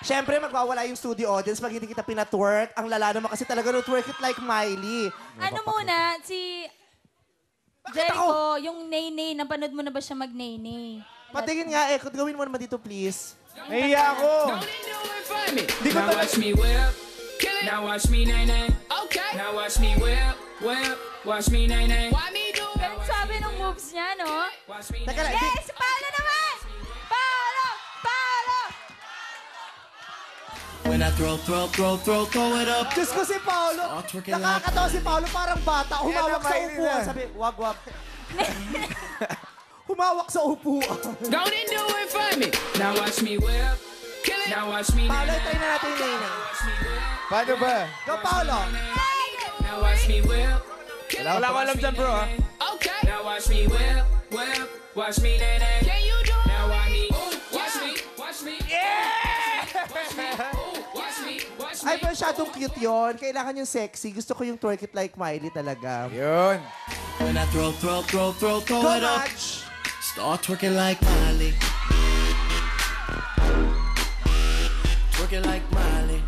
Siyempre, magwawala yung studio audience pag hindi kita pinatwerk. Ang lala naman kasi talaga no, twerk it like Miley. Ano muna, si Jericho, yung Nene, napanood mo na ba siya mag-Nene? Patingin nga eh, gawin mo naman dito please. Nahiya ako. Di now watch me whip. Now watch me nay nay. Okay. Now watch me whip, whip. Watch me nay nay. Why me do it? Ang sabi ng moves niya, no? Watch me Teka lang, di- Yes, When I throw, throw, throw, throw, throw it up. Diyos ko si Paolo. Nakakatawa si Paolo parang bata. Humawak Yan sa Miley upuan. Sabi, wag, wag. Humawak sa upuan. Go and do it for me. Now watch me whip. Kill it. Now watch me Paolo, nay try na natin yung name. Watch me whip. Paano ba? Go, Paolo. Now watch me whip. Kill Wala ko alam dyan, bro. ah. Okay. Now watch me whip, whip. Watch me nay nay. Can you do it? Now watch me. Watch me. Watch me. Yeah. Ay, masyadong cute yon. Kailangan yung sexy. Gusto ko yung twerk it like Miley talaga. Yun. When I throw, throw, throw, throw, throw it up. Start twerking like Miley. Twerking like Miley.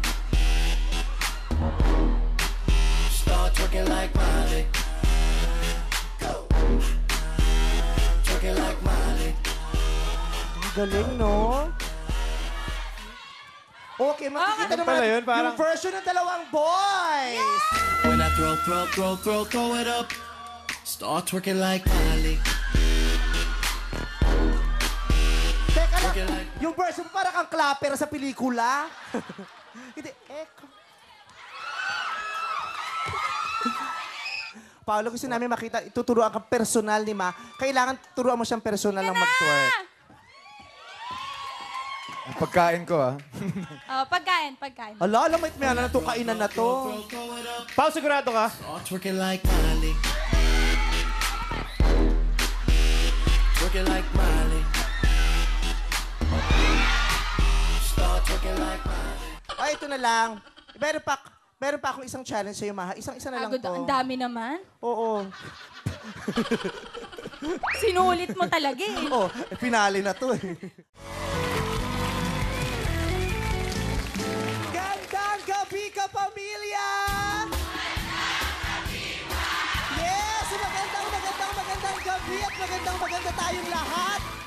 Start twerking like Miley. Go. Twerking like Miley. Ang galing, no? Okay, makikita naman pala natin yun? Parang- yung version ng dalawang boys. When I throw, throw, throw, throw, throw it up. Start twerking like Miley. Teka lang, like yung version parang kang clapper sa pelikula. Hindi, echo. Paolo, gusto namin makita, ituturuan kang personal ni Ma. Kailangan turuan mo siyang personal ng mag-twerk. Ang pagkain ko ah. Oh, pagkain, pagkain. Ala, alam mo, may ano na to, kainan na to. Pao, sigurado ka? Start twerking like Miley. Twerking like Miley. Start twerking like Miley. Ay, ito na lang. Meron pa, meron pa akong isang challenge sa'yo, Maha. Isang-isa na lang Agad, to. ang dami naman. Oo. Sinulit mo talaga eh. Oh, eh, finale na to eh. Magandang, maganda tayong lahat.